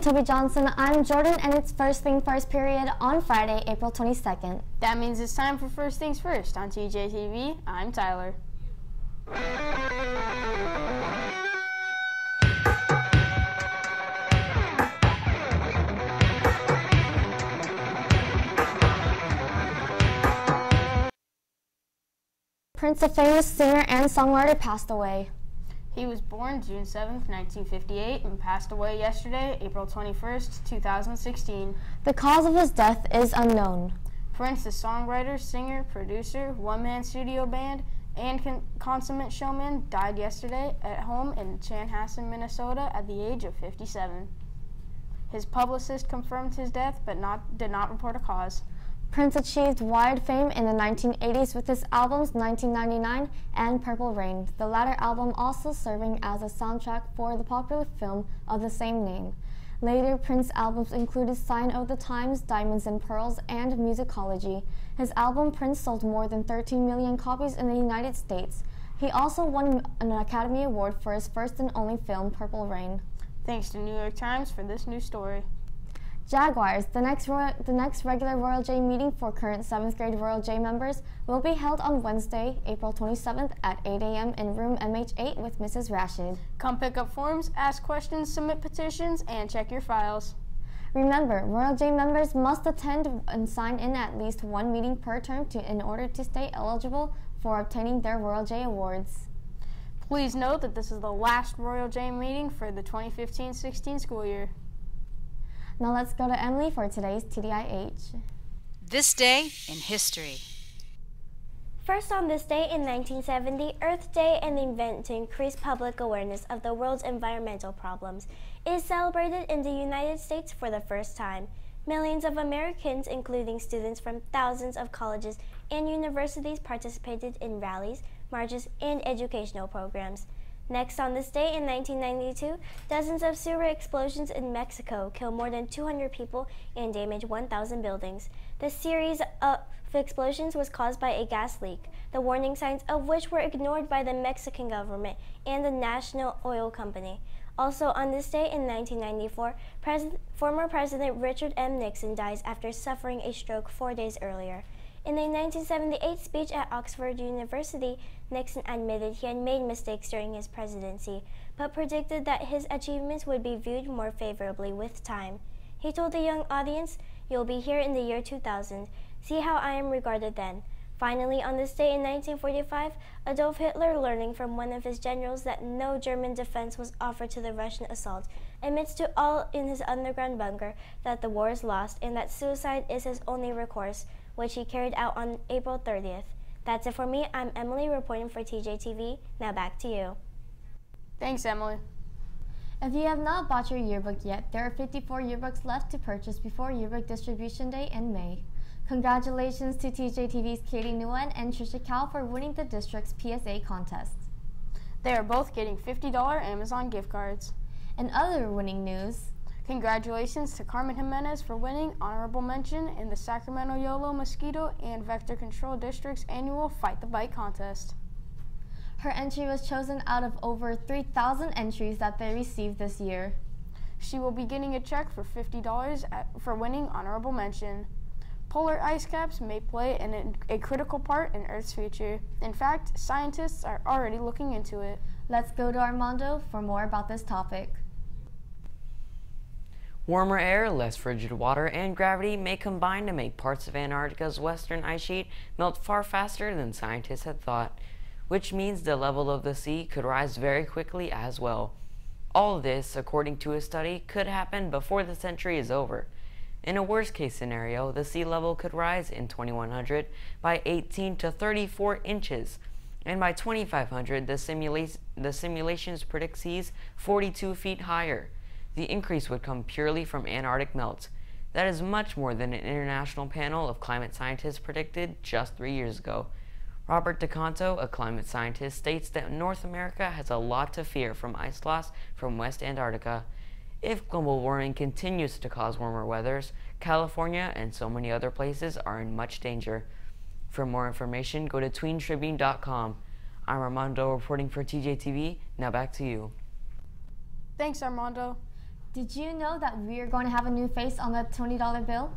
Toby Johnson. I'm Jordan, and it's First Thing First period on Friday, April 22nd. That means it's time for First Things First on TJTV. I'm Tyler. Prince, a famous singer and songwriter, passed away. He was born June 7, 1958, and passed away yesterday, April 21, 2016. The cause of his death is unknown. Prince, the songwriter, singer, producer, one man studio band, and con- consummate showman, died yesterday at home in Chanhassen, Minnesota, at the age of 57. His publicist confirmed his death but not, did not report a cause. Prince achieved wide fame in the 1980s with his albums 1999 and Purple Rain, the latter album also serving as a soundtrack for the popular film of the same name. Later Prince albums included Sign of the Times, Diamonds and Pearls, and Musicology. His album Prince sold more than 13 million copies in the United States. He also won an Academy Award for his first and only film, Purple Rain. Thanks to New York Times for this new story. Jaguars. The next, Royal, the next regular Royal J meeting for current 7th grade Royal J members will be held on Wednesday, April 27th at 8 a.m. in room MH8 with Mrs. Rashid. Come pick up forms, ask questions, submit petitions, and check your files. Remember, Royal J members must attend and sign in at least one meeting per term to, in order to stay eligible for obtaining their Royal J awards. Please note that this is the last Royal J meeting for the 2015-16 school year. Now let's go to Emily for today's TDIH. This day in history. First on this day in 1970, Earth Day, an event to increase public awareness of the world's environmental problems, is celebrated in the United States for the first time. Millions of Americans, including students from thousands of colleges and universities, participated in rallies, marches, and educational programs. Next, on this day in 1992, dozens of sewer explosions in Mexico killed more than 200 people and damaged 1,000 buildings. The series of explosions was caused by a gas leak, the warning signs of which were ignored by the Mexican government and the National Oil Company. Also, on this day in 1994, Pres former President Richard M. Nixon dies after suffering a stroke four days earlier. In a 1978 speech at Oxford University, Nixon admitted he had made mistakes during his presidency, but predicted that his achievements would be viewed more favorably with time. He told the young audience, You'll be here in the year 2000. See how I am regarded then. Finally, on this day in 1945, Adolf Hitler, learning from one of his generals that no German defense was offered to the Russian assault, admits to all in his underground bunker that the war is lost and that suicide is his only recourse which he carried out on April 30th. That's it for me. I'm Emily reporting for TJTV. Now back to you. Thanks, Emily. If you have not bought your yearbook yet, there are 54 yearbooks left to purchase before yearbook distribution day in May. Congratulations to TJTV's Katie Nguyen and Trisha Cal for winning the district's PSA contest. They are both getting $50 Amazon gift cards. In other winning news, Congratulations to Carmen Jimenez for winning honorable mention in the Sacramento Yolo Mosquito and Vector Control District's annual Fight the Bite contest. Her entry was chosen out of over 3,000 entries that they received this year. She will be getting a check for $50 at, for winning honorable mention. Polar ice caps may play an, a critical part in Earth's future. In fact, scientists are already looking into it. Let's go to Armando for more about this topic. Warmer air, less frigid water, and gravity may combine to make parts of Antarctica's western ice sheet melt far faster than scientists had thought, which means the level of the sea could rise very quickly as well. All this, according to a study, could happen before the century is over. In a worst case scenario, the sea level could rise in 2100 by 18 to 34 inches, and by 2500 the, simula- the simulations predict seas 42 feet higher. The increase would come purely from Antarctic melts. That is much more than an international panel of climate scientists predicted just three years ago. Robert DeConto, a climate scientist, states that North America has a lot to fear from ice loss from West Antarctica. If global warming continues to cause warmer weathers, California and so many other places are in much danger. For more information, go to tweentribune.com. I'm Armando reporting for TJTV. Now back to you. Thanks, Armando. Did you know that we are going to have a new face on the $20 bill?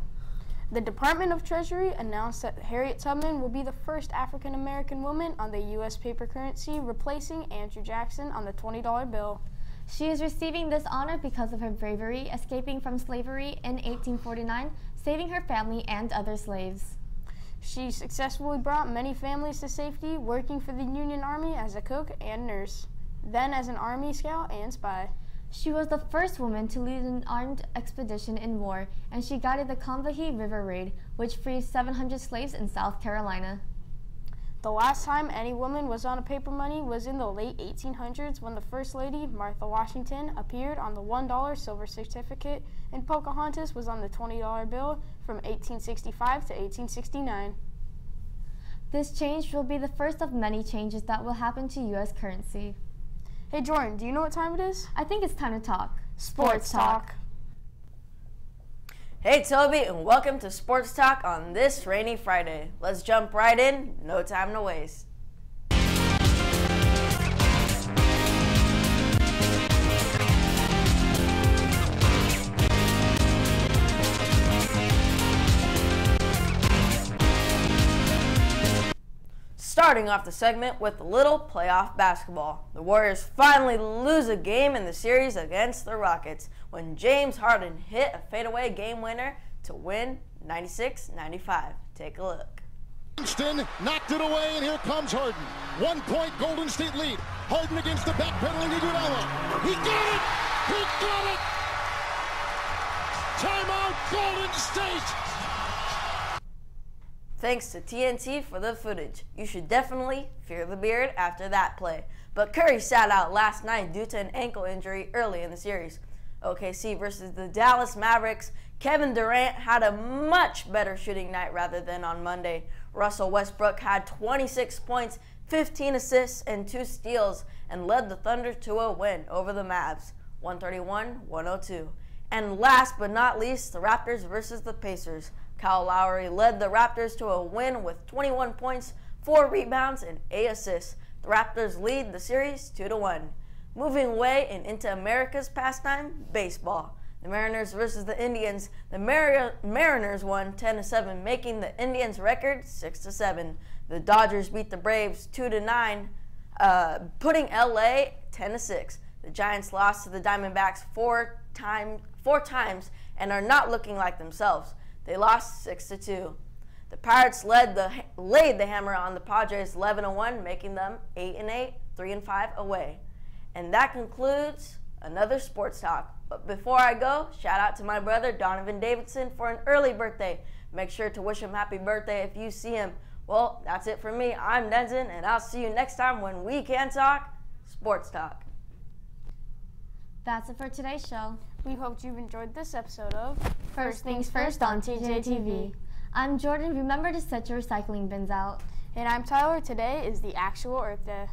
The Department of Treasury announced that Harriet Tubman will be the first African American woman on the U.S. paper currency, replacing Andrew Jackson on the $20 bill. She is receiving this honor because of her bravery escaping from slavery in 1849, saving her family and other slaves. She successfully brought many families to safety, working for the Union Army as a cook and nurse, then as an Army scout and spy. She was the first woman to lead an armed expedition in war, and she guided the Combahee River Raid, which freed 700 slaves in South Carolina. The last time any woman was on a paper money was in the late 1800s when the First Lady, Martha Washington, appeared on the $1 silver certificate, and Pocahontas was on the $20 bill from 1865 to 1869. This change will be the first of many changes that will happen to U.S. currency. Hey Jordan, do you know what time it is? I think it's time to talk. Sports Talk. Hey Toby, and welcome to Sports Talk on this rainy Friday. Let's jump right in, no time to waste. Starting off the segment with a little playoff basketball. The Warriors finally lose a game in the series against the Rockets when James Harden hit a fadeaway game winner to win 96 95. Take a look. Livingston knocked it away, and here comes Harden. One point Golden State lead. Harden against the backpedaling Iguodala. He got it! He got it! Timeout Golden State! Thanks to TNT for the footage. You should definitely fear the beard after that play. But Curry sat out last night due to an ankle injury early in the series. OKC versus the Dallas Mavericks. Kevin Durant had a much better shooting night rather than on Monday. Russell Westbrook had 26 points, 15 assists, and 2 steals and led the Thunder to a win over the Mavs, 131-102. And last but not least, the Raptors versus the Pacers. Kyle Lowry led the Raptors to a win with 21 points, 4 rebounds, and 8 assists. The Raptors lead the series 2 to 1. Moving away and into America's pastime, baseball. The Mariners versus the Indians. The Mar- Mariners won 10 to 7, making the Indians record 6 to 7. The Dodgers beat the Braves 2 to 9, uh, putting LA 10 to 6. The Giants lost to the Diamondbacks four time, four times and are not looking like themselves. They lost 6 to 2. The Pirates led the laid the hammer on the Padres 11 1, making them 8 and 8, 3 and 5 away. And that concludes another sports talk. But before I go, shout out to my brother Donovan Davidson for an early birthday. Make sure to wish him happy birthday if you see him. Well, that's it for me. I'm Denson, and I'll see you next time when we can talk sports talk. That's it for today's show. We hope you've enjoyed this episode of First things first on TJTV. I'm Jordan. Remember to set your recycling bins out. And I'm Tyler. Today is the actual Earth Day.